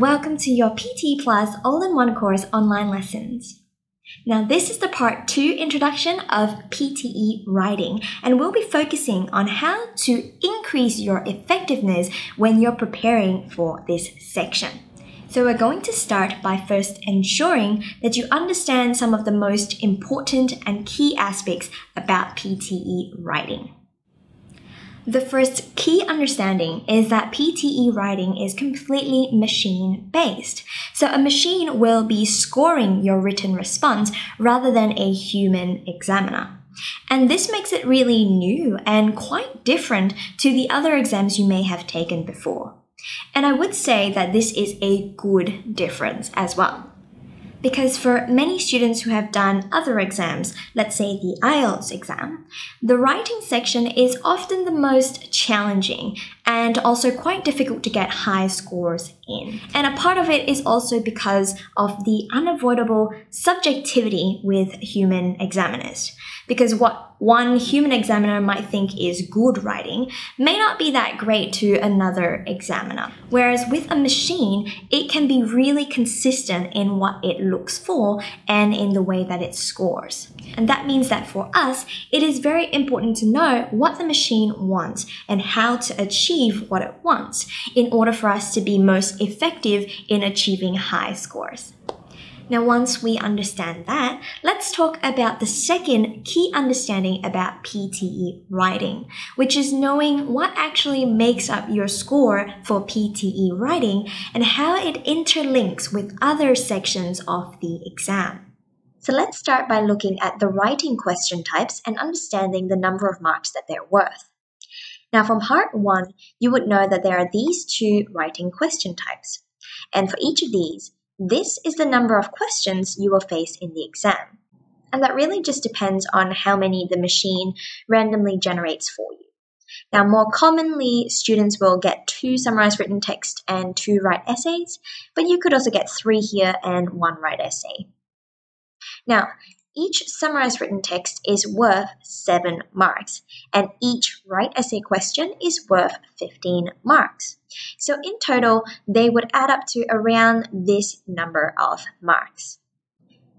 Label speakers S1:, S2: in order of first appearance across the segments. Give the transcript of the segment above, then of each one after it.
S1: welcome to your PTE Plus all-in-one course online lessons. Now this is the part 2 introduction of PTE writing and we'll be focusing on how to increase your effectiveness when you're preparing for this section. So we're going to start by first ensuring that you understand some of the most important and key aspects about PTE writing. The first key understanding is that PTE writing is completely machine based. So a machine will be scoring your written response rather than a human examiner. And this makes it really new and quite different to the other exams you may have taken before. And I would say that this is a good difference as well. Because for many students who have done other exams, let's say the IELTS exam, the writing section is often the most challenging and also quite difficult to get high scores in. And a part of it is also because of the unavoidable subjectivity with human examiners. Because what one human examiner might think is good writing may not be that great to another examiner. Whereas with a machine, it can be really consistent in what it looks for and in the way that it scores. And that means that for us, it is very important to know what the machine wants and how to achieve what it wants in order for us to be most effective in achieving high scores. Now, once we understand that, let's talk about the second key understanding about PTE writing, which is knowing what actually makes up your score for PTE writing and how it interlinks with other sections of the exam. So let's start by looking at the writing question types and understanding the number of marks that they're worth. Now, from part one, you would know that there are these two writing question types. And for each of these, this is the number of questions you will face in the exam. And that really just depends on how many the machine randomly generates for you. Now, more commonly, students will get two summarized written text and two write essays, but you could also get three here and one write essay. Now, each summarized written text is worth 7 marks, and each write essay question is worth 15 marks. So in total, they would add up to around this number of marks.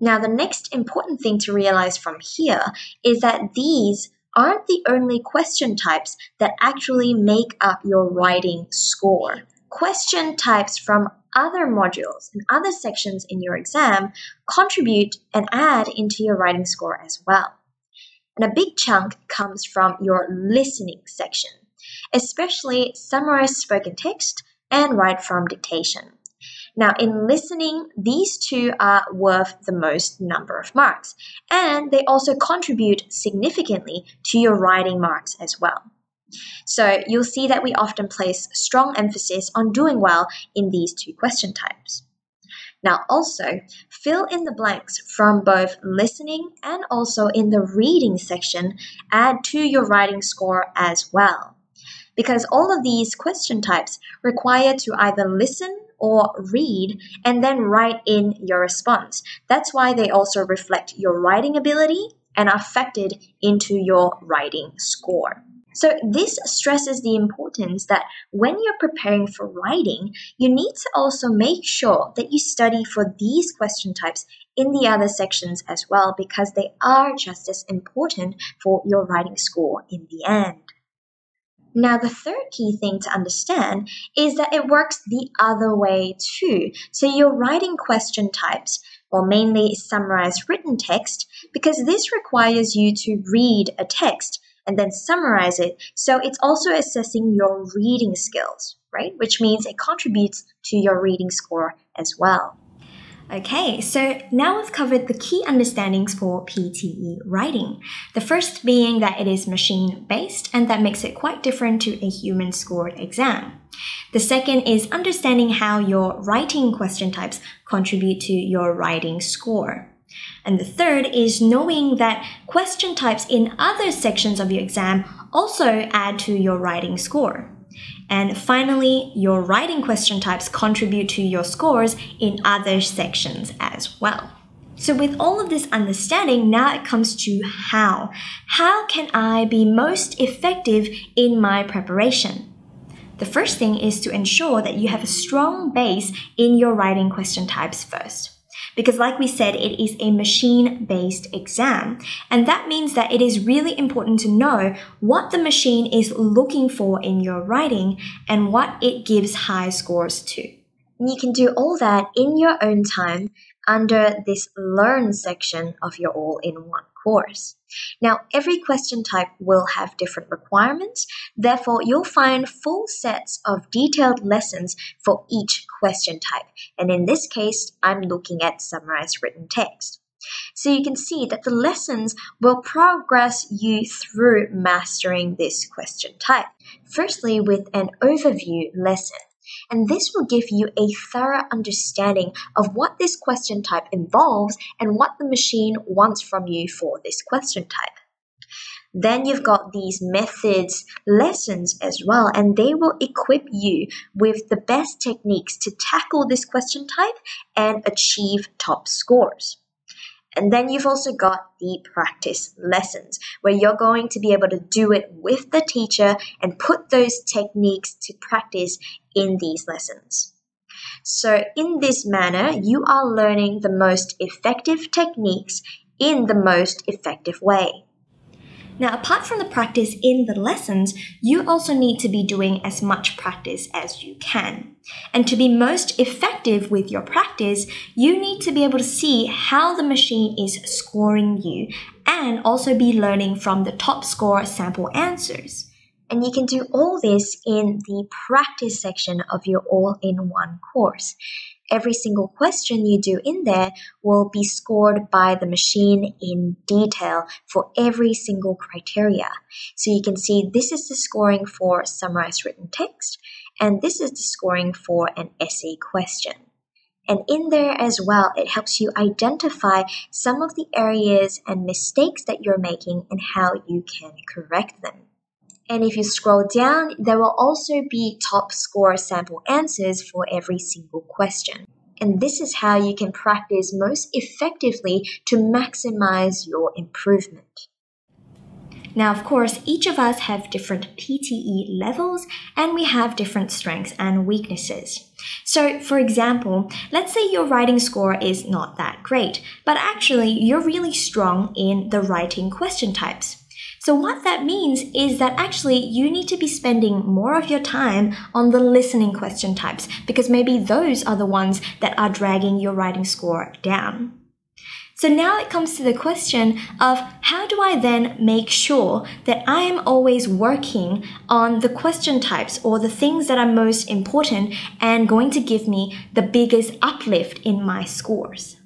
S1: Now, the next important thing to realize from here is that these aren't the only question types that actually make up your writing score. Question types from other modules and other sections in your exam contribute and add into your writing score as well. And a big chunk comes from your listening section, especially summarized spoken text and write from dictation. Now, in listening, these two are worth the most number of marks, and they also contribute significantly to your writing marks as well. So you'll see that we often place strong emphasis on doing well in these two question types. Now also, fill in the blanks from both listening and also in the reading section add to your writing score as well. Because all of these question types require to either listen or read and then write in your response. That's why they also reflect your writing ability and are factored into your writing score. So, this stresses the importance that when you're preparing for writing, you need to also make sure that you study for these question types in the other sections as well, because they are just as important for your writing score in the end. Now, the third key thing to understand is that it works the other way too. So, you're writing question types, or mainly summarized written text, because this requires you to read a text and then summarize it. So it's also assessing your reading skills, right? Which means it contributes to your reading score as well. Okay, so now we've covered the key understandings for PTE writing. The first being that it is machine based and that makes it quite different to a human scored exam. The second is understanding how your writing question types contribute to your writing score. And the third is knowing that question types in other sections of your exam also add to your writing score. And finally, your writing question types contribute to your scores in other sections as well. So, with all of this understanding, now it comes to how. How can I be most effective in my preparation? The first thing is to ensure that you have a strong base in your writing question types first. Because, like we said, it is a machine based exam. And that means that it is really important to know what the machine is looking for in your writing and what it gives high scores to. You can do all that in your own time under this Learn section of your all in one course. Now, every question type will have different requirements. Therefore, you'll find full sets of detailed lessons for each question type. And in this case, I'm looking at summarized written text. So you can see that the lessons will progress you through mastering this question type. Firstly, with an overview lesson and this will give you a thorough understanding of what this question type involves and what the machine wants from you for this question type. Then you've got these methods lessons as well, and they will equip you with the best techniques to tackle this question type and achieve top scores. And then you've also got the practice lessons where you're going to be able to do it with the teacher and put those techniques to practice in these lessons. So, in this manner, you are learning the most effective techniques in the most effective way. Now, apart from the practice in the lessons, you also need to be doing as much practice as you can. And to be most effective with your practice, you need to be able to see how the machine is scoring you and also be learning from the top score sample answers. And you can do all this in the practice section of your all in one course every single question you do in there will be scored by the machine in detail for every single criteria. So you can see this is the scoring for summarized written text, and this is the scoring for an essay question. And in there as well, it helps you identify some of the areas and mistakes that you're making and how you can correct them. And if you scroll down, there will also be top score sample answers for every single question. And this is how you can practice most effectively to maximize your improvement. Now, of course, each of us have different PTE levels and we have different strengths and weaknesses. So, for example, let's say your writing score is not that great, but actually you're really strong in the writing question types. So, what that means is that actually you need to be spending more of your time on the listening question types because maybe those are the ones that are dragging your writing score down. So now it comes to the question of how do I then make sure that I am always working on the question types or the things that are most important and going to give me the biggest uplift in my scores?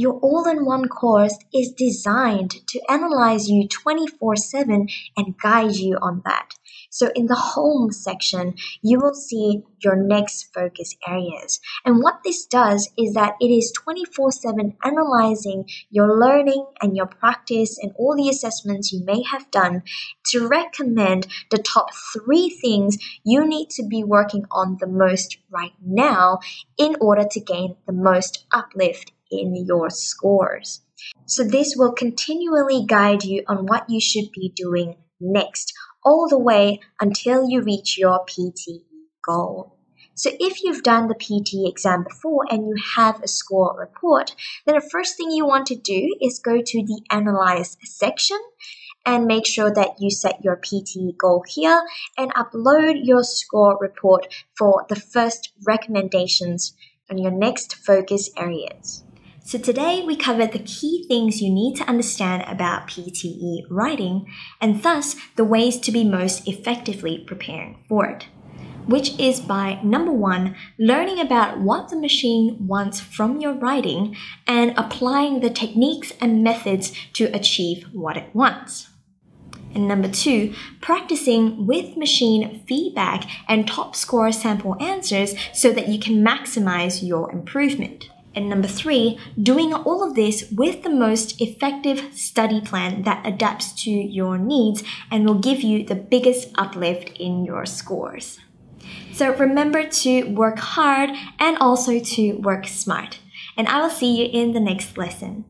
S1: Your all in one course is designed to analyze you 24 7 and guide you on that. So, in the home section, you will see your next focus areas. And what this does is that it is 24 7 analyzing your learning and your practice and all the assessments you may have done to recommend the top three things you need to be working on the most right now in order to gain the most uplift in your scores. So this will continually guide you on what you should be doing next, all the way until you reach your PTE goal. So if you've done the PTE exam before and you have a score report, then the first thing you want to do is go to the analyze section and make sure that you set your PTE goal here and upload your score report for the first recommendations on your next focus areas. So today we covered the key things you need to understand about PTE writing and thus the ways to be most effectively preparing for it. Which is by number one, learning about what the machine wants from your writing and applying the techniques and methods to achieve what it wants. And number two, practicing with machine feedback and top score sample answers so that you can maximize your improvement. And number three, doing all of this with the most effective study plan that adapts to your needs and will give you the biggest uplift in your scores. So remember to work hard and also to work smart. And I will see you in the next lesson.